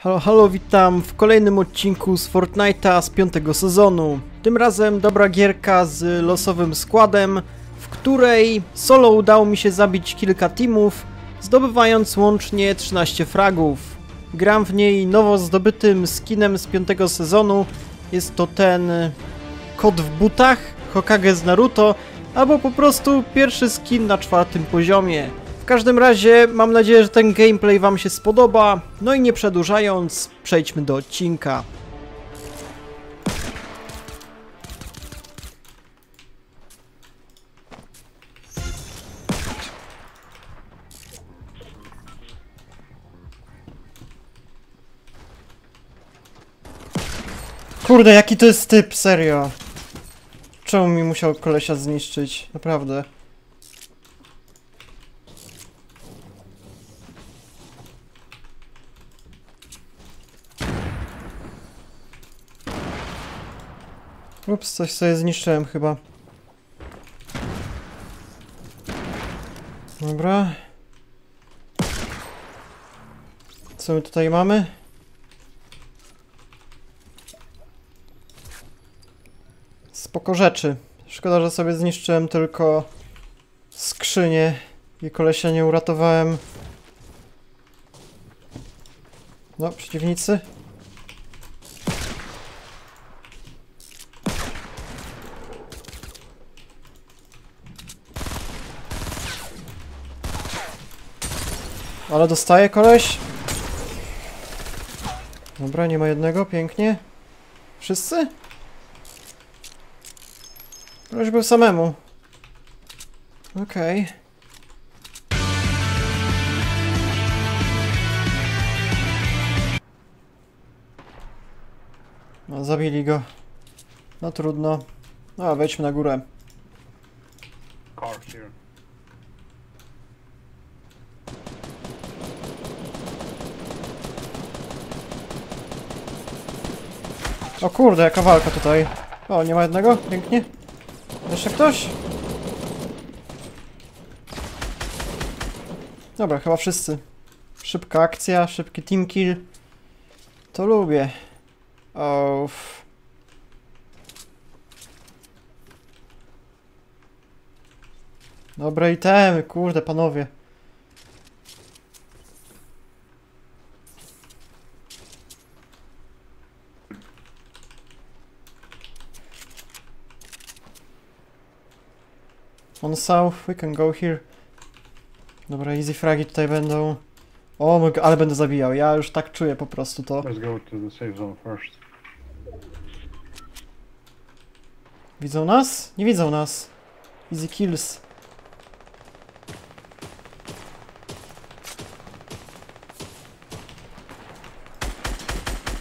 Halo, halo, witam w kolejnym odcinku z Fortnite'a z piątego sezonu. Tym razem dobra gierka z losowym składem, w której solo udało mi się zabić kilka teamów, zdobywając łącznie 13 fragów. Gram w niej nowo zdobytym skinem z piątego sezonu. Jest to ten kot w butach, Hokage z Naruto, albo po prostu pierwszy skin na czwartym poziomie. Każdym razie mam nadzieję, że ten gameplay Wam się spodoba. No i nie przedłużając, przejdźmy do odcinka. Kurde, jaki to jest typ, serio. Czemu mi musiał kolesia zniszczyć? Naprawdę. Ups, coś sobie zniszczyłem chyba. Dobra. Co my tutaj mamy? Spoko rzeczy. Szkoda, że sobie zniszczyłem tylko skrzynię i kolesia nie uratowałem. No, przeciwnicy. Ale dostaje koleś. Dobra, nie ma jednego, pięknie. Wszyscy? Koleś był samemu. Okej. No, zabili go. No trudno. No, wejdźmy na górę. car here. O kurde, jaka walka tutaj. O, nie ma jednego? Pięknie. Jeszcze ktoś? Dobra, chyba wszyscy. Szybka akcja, szybki team kill. To lubię. Off. Dobre itemy, kurde panowie. On south, we can go here. Dobra, easy fragi tutaj będą. O mój, ale będę zabijał. Ja już tak czuję po prostu to. Let's go to the safe zone first. Widzą nas? Nie widzą nas. Easy kills.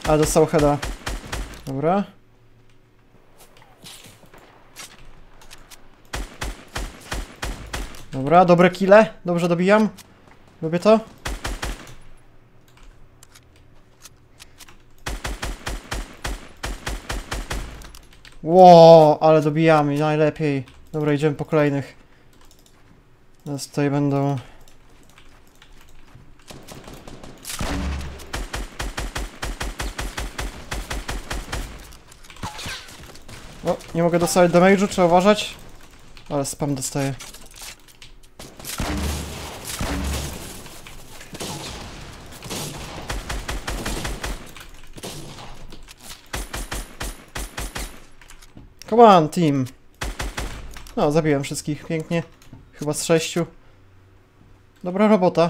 A, dostał heada. Dobra. Dobra, dobre kile. Dobrze dobijam. Lubię to. Ło, ale dobijamy, najlepiej. Dobra, idziemy po kolejnych. Teraz tutaj będą... O, nie mogę dostać damage'u, trzeba uważać. Ale spam dostaję. Come on, team. No, zabiłem wszystkich, pięknie. Chyba z sześciu. Dobra robota.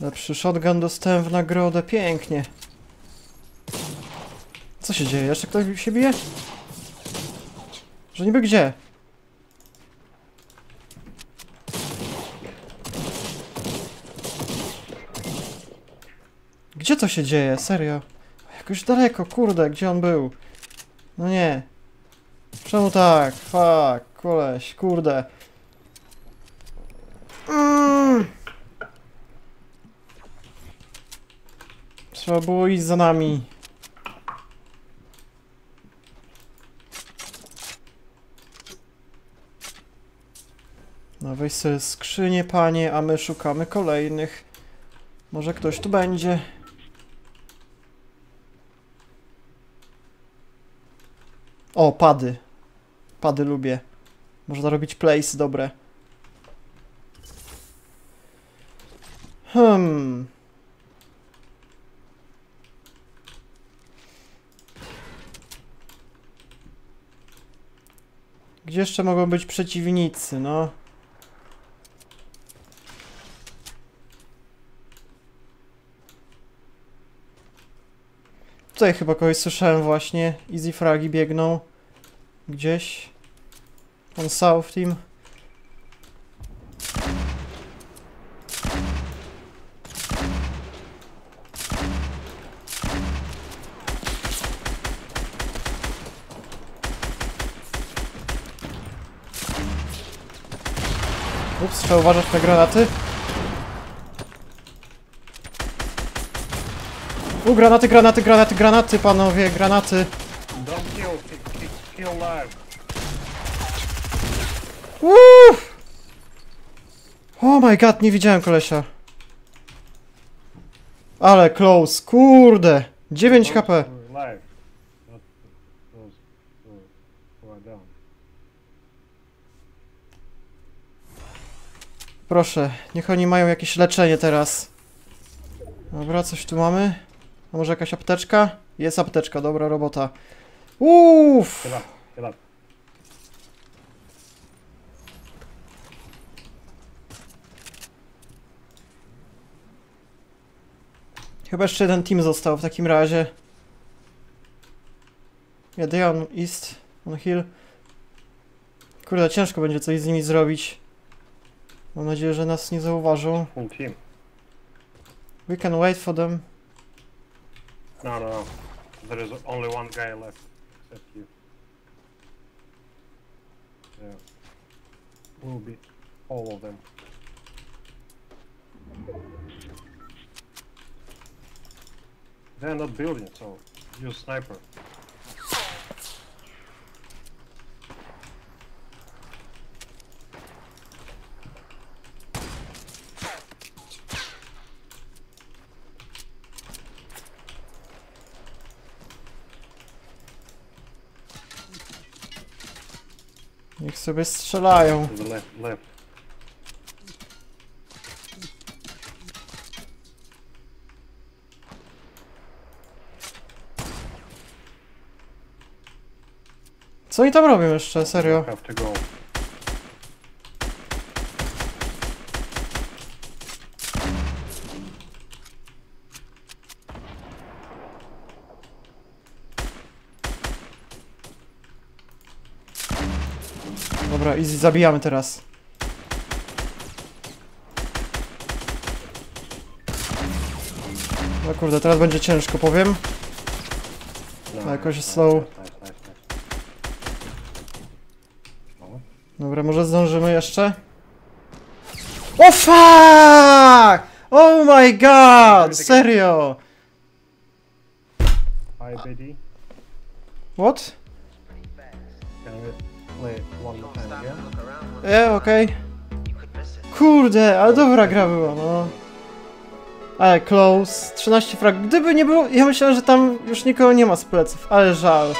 Lepszy shotgun dostałem w nagrodę, pięknie. Co się dzieje? Jeszcze ktoś się bije? Że niby gdzie? Gdzie to się dzieje? Serio? Jakoś daleko, kurde, gdzie on był? No nie. Czemu tak? Fuck, koleś, kurde. Mm. Trzeba było iść za nami. No weź sobie skrzynię, panie, a my szukamy kolejnych. Może ktoś tu będzie. O, pady. Pady lubię. Można robić place dobre. Hmm. Gdzie jeszcze mogą być przeciwnicy, no? Tutaj chyba kogoś słyszałem właśnie. Easy fragi biegną. Gdzieś. On South Team. Ups, trzeba uważać na granaty. U, granaty, granaty, granaty, granaty, panowie, granaty. Uff! Oh my god, nie widziałem kolesia. Ale close, kurde. 9 HP. Proszę, niech oni mają jakieś leczenie teraz. Dobra, coś tu mamy? A może jakaś apteczka? Jest apteczka, dobra robota. Uff! Kill up. Chyba jeszcze jeden team został w takim razie. Jadę on east, on hill. Kurde, ciężko będzie coś z nimi zrobić. Mam nadzieję, że nas nie zauważą. We can wait for them. No, no, no. There is only one guy left, except you. Yeah. Will be all of them. They're not building, so use sniper. Niech sobie strzelają. To the left, left. Co oni tam robią jeszcze, serio? Have to go. Dobra, easy, zabijamy teraz. No kurde, teraz będzie ciężko, powiem. No, jakoś slow. Dobra, może zdążymy jeszcze? O fuck! Oh my god! Serio! Hi, BD. What? Can we play it one again? E, okej. Kurde, ale dobra gra była, no. Ale close, 13 frag. Gdyby nie było, ja myślałem, że tam już nikogo nie ma z pleców, ale żal.